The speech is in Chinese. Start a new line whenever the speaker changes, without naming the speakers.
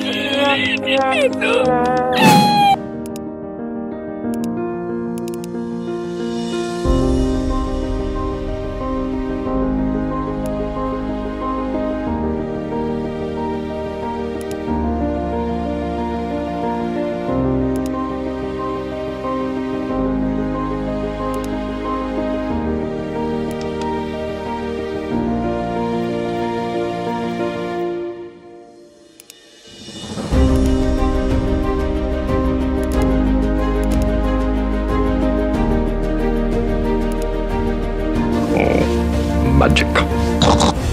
不要不要哭30巻。